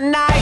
night.